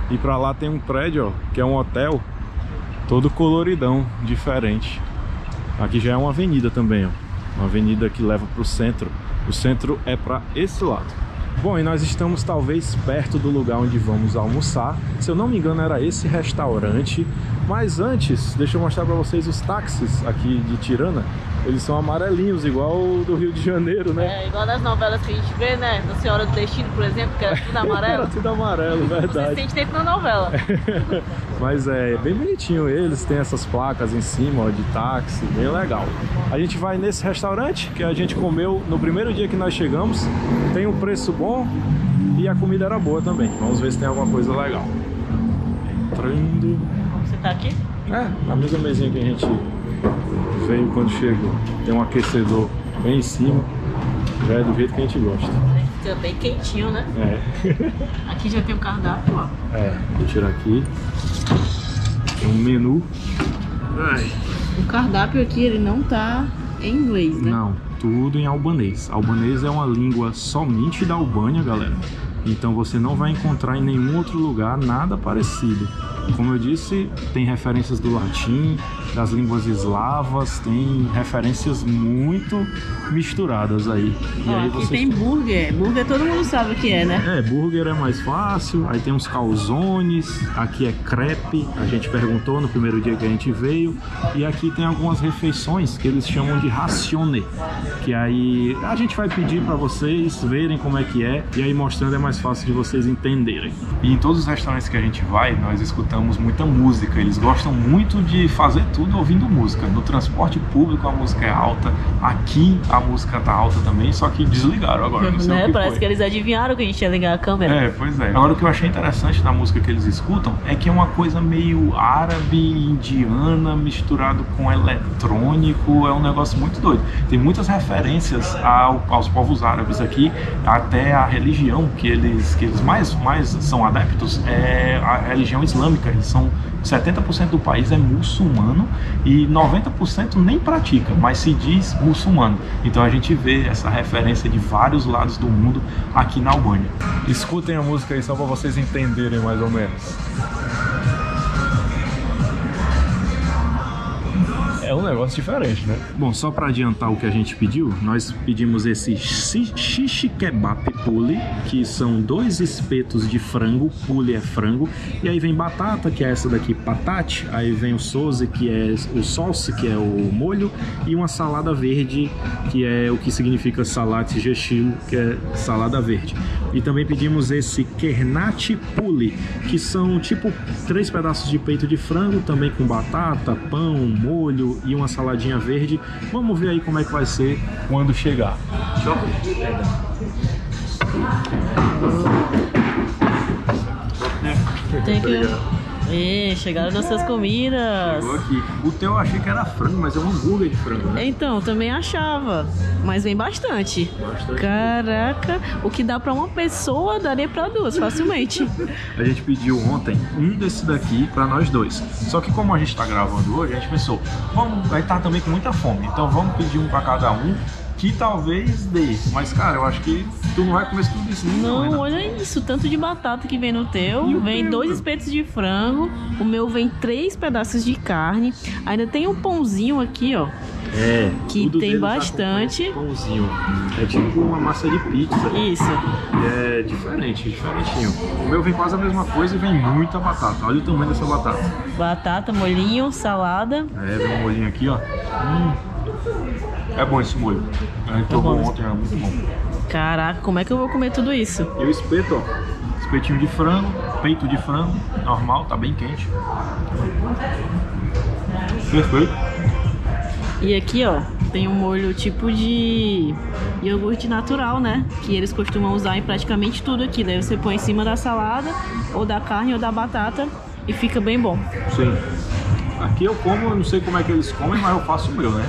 S1: E pra lá tem um prédio, ó, que é um hotel, todo coloridão, diferente. Aqui já é uma avenida também, ó. Uma avenida que leva pro centro. O centro é para esse lado. Bom, e nós estamos talvez perto do lugar onde vamos almoçar. Se eu não me engano, era esse restaurante. Mas antes, deixa eu mostrar para vocês os táxis aqui de Tirana. Eles são amarelinhos, igual o do Rio de Janeiro, né?
S2: É, igual nas novelas que a gente vê, né? Da Senhora do Destino, por exemplo, que era tudo amarelo.
S1: era tudo amarelo, verdade. Você
S2: sente dentro da novela.
S1: Mas é bem bonitinho eles, tem essas placas em cima, ó, de táxi, bem legal. A gente vai nesse restaurante que a gente comeu no primeiro dia que nós chegamos. Tem um preço bom e a comida era boa também. Vamos ver se tem alguma coisa legal. Entrando.
S2: Como você tá aqui?
S1: É, na mesma mesinha que a gente veio quando chegou. Tem um aquecedor bem em cima. Já é do jeito que a gente gosta.
S2: Fica bem quentinho, né?
S1: É.
S2: aqui já tem o um cardápio, ó.
S1: É, vou tirar aqui. Tem um menu.
S2: Ai. O cardápio aqui, ele não tá em inglês, né?
S1: Não, tudo em albanês. Albanês é uma língua somente da Albânia, galera. Então você não vai encontrar em nenhum outro lugar nada parecido. Como eu disse, tem referências do latim, das línguas eslavas, tem referências muito misturadas aí.
S2: E aí aqui tem burger. Burger todo mundo sabe o que é, né?
S1: É, burger é mais fácil. Aí tem uns calzones, aqui é crepe, a gente perguntou no primeiro dia que a gente veio. E aqui tem algumas refeições que eles chamam de racione, que aí a gente vai pedir para vocês verem como é que é e aí mostrando é mais fácil de vocês entenderem. E em todos os restaurantes que a gente vai, nós escutamos muita música. Eles gostam muito de fazer tudo ouvindo música. No transporte público a música é alta, aqui a música tá alta também, só que desligaram agora. Não sei né?
S2: o que Parece
S1: foi.
S2: que eles adivinharam que a gente ia ligar a câmera.
S1: É, pois é. Agora o que eu achei interessante na música que eles escutam é que é uma coisa meio árabe, indiana, misturado com eletrônico. É um negócio muito doido. Tem muitas referências ao, aos povos árabes aqui, até a religião que eles, que eles mais, mais são adeptos é a religião islâmica. Eles são 70% do país é muçulmano e 90% nem pratica, mas se diz muçulmano. Então a gente vê essa referência de vários lados do mundo aqui na Albânia. Escutem a música aí só para vocês entenderem mais ou menos. É um negócio diferente, né? Bom, só para adiantar o que a gente pediu, nós pedimos esse shish kebab pule, que são dois espetos de frango, pule é frango, e aí vem batata, que é essa daqui, patate, aí vem o soze, que é o sauce, que é o molho, e uma salada verde, que é o que significa salate gechil, que é salada verde. E também pedimos esse kernat pule, que são tipo três pedaços de peito de frango, também com batata, pão, molho e uma saladinha verde. Vamos ver aí como é que vai ser quando chegar.
S2: Tem que e chegaram nossas comidas.
S1: Chegou aqui. O teu eu achei que era frango, mas é um hambúrguer de frango, né?
S2: Então, também achava. Mas vem bastante. Bastante. Caraca, o que dá pra uma pessoa daria pra duas, facilmente.
S1: a gente pediu ontem um desse daqui pra nós dois. Só que como a gente tá gravando hoje, a gente pensou, vamos, vai estar tá também com muita fome. Então vamos pedir um pra cada um que talvez dê. Mas, cara, eu acho que tu não vai comer tudo isso.
S2: Não, não olha isso, tanto de batata que vem no teu. vem dois espetos de frango. O meu vem três pedaços de carne. Ainda tem um pãozinho aqui, ó.
S1: É,
S2: que tem bastante.
S1: Pãozinho. É tipo uma massa de pizza.
S2: Isso.
S1: É diferente, diferentinho. O meu vem quase a mesma coisa e vem muita batata. Olha o tamanho dessa batata.
S2: Batata, molhinho, salada.
S1: É, vem um molhinho aqui, ó. Hum. É bom esse molho. A gente tomou é ontem, é muito bom.
S2: Caraca, como é que eu vou comer tudo isso?
S1: E o espeto, ó. Espetinho de frango, peito de frango, normal, tá bem quente. Perfeito.
S2: E aqui, ó, tem um molho tipo de iogurte natural, né? Que eles costumam usar em praticamente tudo aqui. Daí você põe em cima da salada, ou da carne, ou da batata, e fica bem bom.
S1: Sim. Aqui eu como, eu não sei como é que eles comem, mas eu faço o meu, né?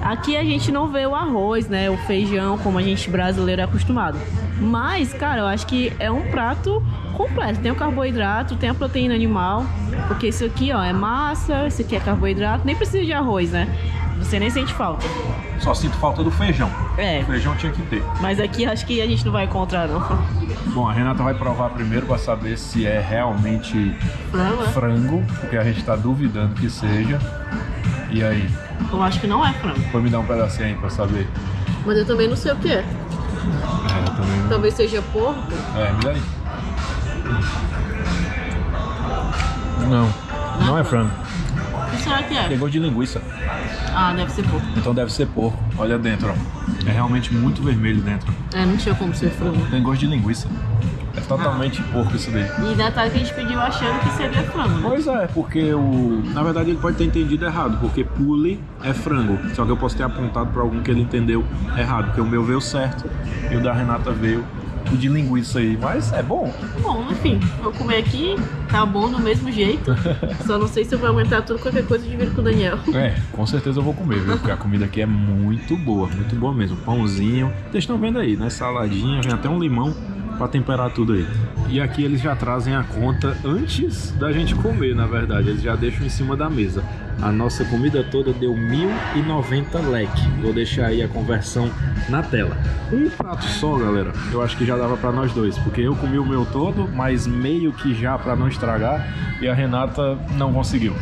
S2: Aqui a gente não vê o arroz, né? O feijão, como a gente brasileiro é acostumado. Mas, cara, eu acho que é um prato completo. Tem o carboidrato, tem a proteína animal. Porque isso aqui, ó, é massa, isso aqui é carboidrato. Nem precisa de arroz, né? Você nem sente falta.
S1: Só sinto falta do feijão.
S2: É.
S1: O feijão tinha que ter.
S2: Mas aqui acho que a gente não vai encontrar, não.
S1: Bom, a Renata vai provar primeiro para saber se é realmente
S2: frango,
S1: frango porque a gente está duvidando que seja. E aí?
S2: Eu acho que não é frango.
S1: Foi me dar um pedacinho aí para saber.
S2: Mas eu também não sei o que é. É,
S1: eu também...
S2: Talvez seja porco.
S1: É, me dá aí. Não, não é frango.
S2: Será que é?
S1: Pegou de linguiça.
S2: Ah, deve ser porco.
S1: Então deve ser porco. Olha dentro, ó. É realmente muito vermelho dentro.
S2: É, não tinha como ser frango.
S1: Tem gosto de linguiça. É totalmente ah. porco isso daí.
S2: E detalhe que a gente pediu achando que seria frango. Né?
S1: Pois é, porque o. Na verdade ele pode ter entendido errado, porque pule é frango. Só que eu posso ter apontado para algum que ele entendeu errado, porque o meu veio certo e o da Renata veio de linguiça aí, mas é bom.
S2: Bom, enfim, vou comer aqui, tá bom do mesmo jeito. Só não sei se eu vou aumentar tudo, qualquer coisa de vir com o Daniel.
S1: É, com certeza eu vou comer, viu? Porque a comida aqui é muito boa, muito boa mesmo. Pãozinho, vocês estão vendo aí, né? Saladinha, vem até um limão para temperar tudo aí. E aqui eles já trazem a conta antes da gente comer, na verdade. Eles já deixam em cima da mesa. A nossa comida toda deu 1.090 leque. Vou deixar aí a conversão na tela. Um prato só, galera, eu acho que já dava para nós dois, porque eu comi o meu todo, mas meio que já para não estragar, e a Renata não conseguiu.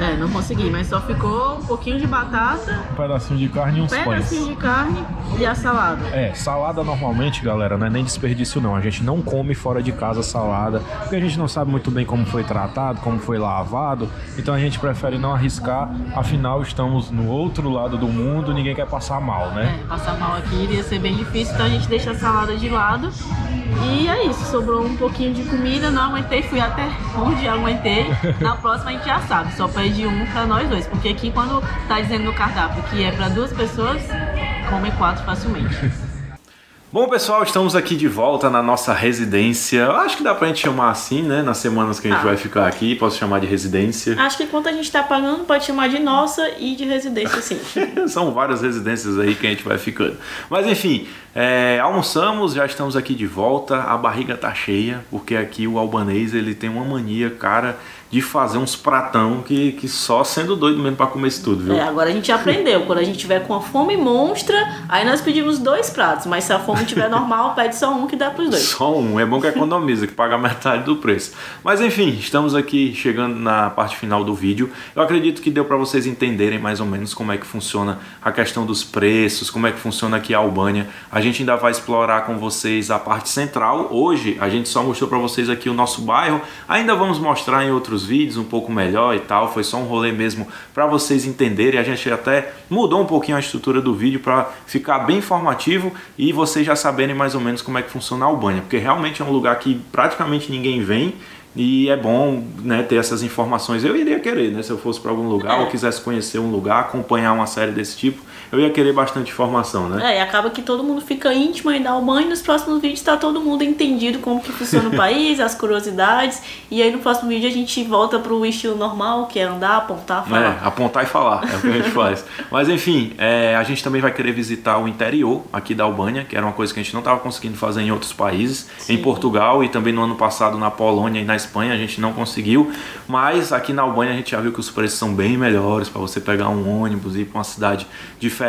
S2: É, não consegui, mas só ficou um pouquinho de batata,
S1: um pedacinho de carne e uns
S2: um
S1: pães.
S2: pedacinho de carne e a salada.
S1: É, salada normalmente, galera, não é nem desperdício não. A gente não come fora de casa salada, porque a gente não sabe muito bem como foi tratado, como foi lavado. Então a gente prefere não arriscar, afinal estamos no outro lado do mundo, ninguém quer passar mal, né?
S2: É, passar mal aqui iria ser bem difícil, então a gente deixa a salada de lado. E é isso, sobrou um pouquinho de comida, não aguentei, fui até onde aguentei. Na próxima a gente já sabe, só pede um pra nós dois, porque aqui quando tá dizendo no cardápio que é pra duas pessoas, come quatro facilmente.
S1: Bom, pessoal, estamos aqui de volta na nossa residência. Acho que dá pra gente chamar assim, né? Nas semanas que a gente
S2: Ah.
S1: vai ficar aqui, posso chamar de residência.
S2: Acho que enquanto a gente tá pagando, pode chamar de nossa e de residência sim.
S1: São várias residências aí que a gente vai ficando. Mas enfim, é, almoçamos, já estamos aqui de volta. A barriga tá cheia, porque aqui o albanês ele tem uma mania, cara, de fazer uns pratão que, que só sendo doido mesmo pra comer isso tudo, viu?
S2: É, agora a gente aprendeu. Quando a gente tiver com a fome monstra, aí nós pedimos dois pratos. Mas se a fome estiver normal, pede só um que dá pros dois.
S1: Só um, é bom que economiza, que paga metade do preço. Mas enfim, estamos aqui chegando na parte final do vídeo. Eu acredito que deu para vocês entenderem mais ou menos como é que funciona a questão dos preços, como é que funciona aqui a Albânia. A gente ainda vai explorar com vocês a parte central. Hoje a gente só mostrou para vocês aqui o nosso bairro. Ainda vamos mostrar em outros vídeos um pouco melhor e tal. Foi só um rolê mesmo para vocês entenderem. A gente até mudou um pouquinho a estrutura do vídeo para ficar bem informativo e vocês já saberem mais ou menos como é que funciona a Albânia, porque realmente é um lugar que praticamente ninguém vem e é bom né, ter essas informações. Eu iria querer, né, se eu fosse para algum lugar ou quisesse conhecer um lugar, acompanhar uma série desse tipo, eu ia querer bastante informação, né?
S2: É, e acaba que todo mundo fica íntimo e dá o banho. Nos próximos vídeos tá todo mundo entendido como que funciona o país, as curiosidades. E aí no próximo vídeo a gente volta pro estilo normal, que é andar, apontar,
S1: É,
S2: falar.
S1: apontar e falar, é o que a gente faz. Mas enfim, é, a gente também vai querer visitar o interior aqui da Albânia, que era uma coisa que a gente não estava conseguindo fazer em outros países,
S2: Sim.
S1: em Portugal e também no ano passado na Polônia e na Espanha a gente não conseguiu. Mas aqui na Albânia a gente já viu que os preços são bem melhores para você pegar um ônibus e ir para uma cidade diferente.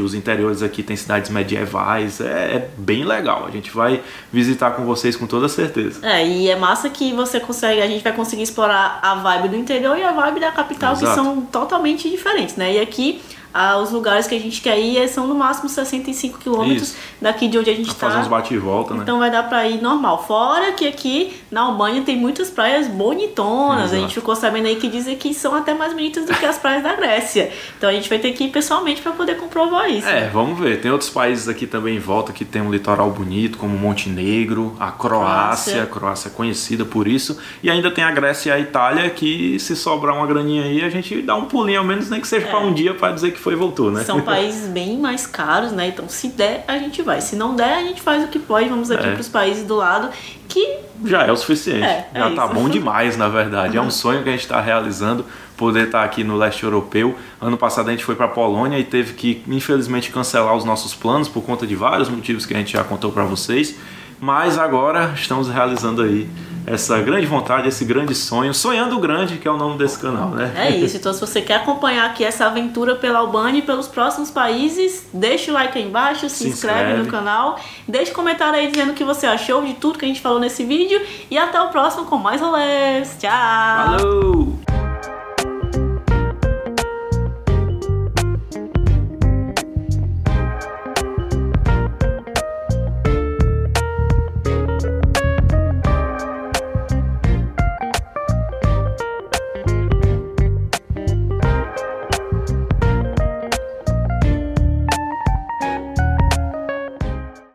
S1: Os interiores aqui tem cidades medievais, é, é bem legal. A gente vai visitar com vocês com toda certeza.
S2: É, e é massa que você consegue, a gente vai conseguir explorar a vibe do interior e a vibe da capital, que
S1: Exato.
S2: são totalmente diferentes, né? E aqui, ah, os lugares que a gente quer ir são no máximo 65 quilômetros daqui de onde a gente
S1: Pra fazer
S2: tá.
S1: uns bate e volta, né?
S2: Então vai dar pra ir normal. Fora que aqui na Albânia tem muitas praias bonitonas.
S1: Exato.
S2: A gente ficou sabendo aí que dizem que são até mais bonitas do que as praias da Grécia. Então a gente vai ter que ir pessoalmente pra poder comprovar isso.
S1: É, vamos ver. Tem outros países aqui também em volta que tem um litoral bonito, como Montenegro, a Croácia.
S2: Croácia.
S1: A Croácia é conhecida por isso. E ainda tem a Grécia e a Itália, que se sobrar uma graninha aí, a gente dá um pulinho ao menos, nem que seja pra um dia pra dizer que foi e voltou, né?
S2: São países bem mais caros, né? Então, se der, a gente vai. Se não der, a gente faz o que pode. Vamos aqui
S1: É.
S2: pros países do lado, que
S1: Já é o suficiente.
S2: É, é
S1: Já tá
S2: isso.
S1: bom demais, na verdade. É um sonho que a gente está realizando poder estar aqui no leste europeu. Ano passado a gente foi para Polônia e teve que, infelizmente, cancelar os nossos planos por conta de vários motivos que a gente já contou para vocês. Mas agora estamos realizando aí essa grande vontade, esse grande sonho, sonhando grande, que é o nome desse canal, né?
S2: é isso. Então, se você quer acompanhar aqui essa aventura pela Albânia e pelos próximos países, deixa o like aí embaixo, se,
S1: Se
S2: inscreve,
S1: inscreve.
S2: no canal, deixa um comentário aí dizendo o que você achou de tudo que a gente falou nesse vídeo e até o próximo com mais rolês. Tchau!
S1: Falou!